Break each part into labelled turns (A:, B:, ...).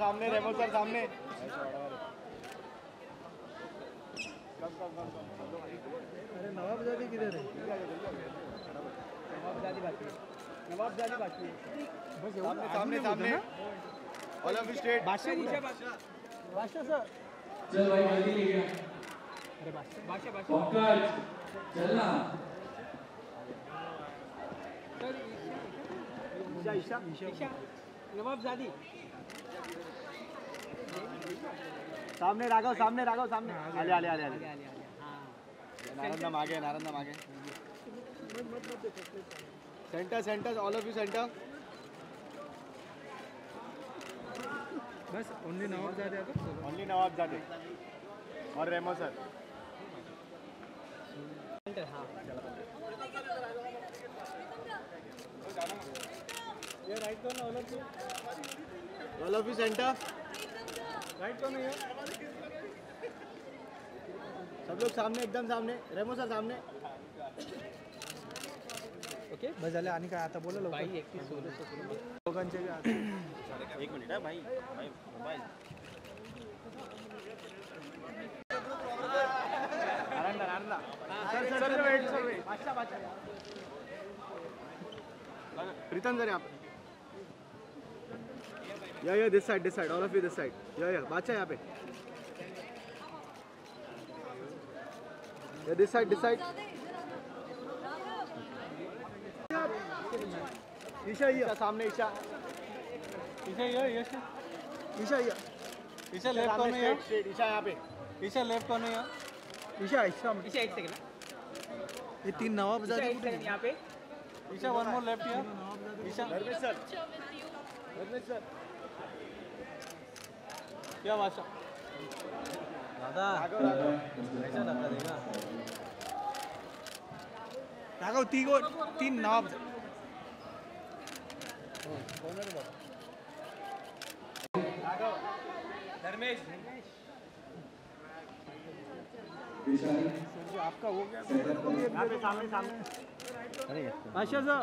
A: सामने रेमो सर सामने। अरे नवाब जादी किधर है?
B: नवाब जादी बाकी नवाब जादी बाकी
A: बस
C: सामने सामने। सामने ओलंपिक स्टेट।
B: बादशाह पूरा बादशाह
A: सर।
D: चल भाई जल्दी ले गया
B: अरे बादशाह बादशाह बादशाह।
D: पंकज चलना।
B: चल ईशा। ईशा ईशा। नवाबजादी
C: सामने राघव सामने राघव सामने। आले आले आले आले।
B: हाँ।
C: नारंदा मागे नारंदा मागे। Centre centre all of you centre
A: बस ओनली नवाबजादी आता?
C: ओनली नवाब जाते और रेमो सर।
B: सेंटर हाँ।
A: ये राइट कॉर्नर अलग से
C: all of you centre
A: right corner ये
C: सब लोग सामने एकदम सामने। रेमो सर सामने।
B: ओके
A: बस झाले आणि काय आता बोला
B: सोळा
A: दोघांचे बी आता.
C: एक मिनिट है भाई भाई मोबाइल नारंदा नारंदा sir sir sir wait sir wait. Badshah Badshah. Pritam यहाँ पे। Yeah yeah this side this side all of you this side yeah yeah Badshah यहाँ पे या this side this side Isha Isha सामने ईशा
A: ईशा ये ये
C: ईशा ईशा
A: ईशा लेफ़्ट कॉर्नर ये
C: straight straight Isha यहाँ पे
A: ईशा लेफ़्ट कॉर्नर ये ईशा ईशा
B: ईशा एक सेकंड
A: ये तीन नवाबजादी
B: एक सेकंड यहाँ पे।
A: ईशा वन मोर लेफ़्ट ये ईशा
C: धर्मेश सर धर्मेश सर
A: क्या भाषा दादा
C: राघव राघव
A: ऐसा राघव ती गो तीन नवाब
B: धर्मेश।
A: आपका हो गया।
C: सामने सामने।
A: बादशाह सर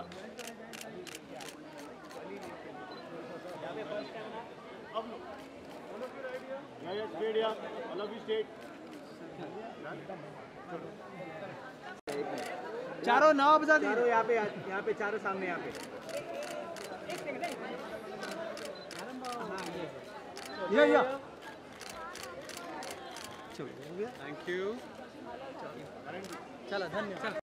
C: या या नौ बजा ऑल ऑफ़ यू स्ट्रेट
A: चारों नवाबजादी
C: चारों यहाँ पे यहाँ पे चारों सामने यहाँ पे।
A: ये ये। थैंक यू चलो धन्यवाद।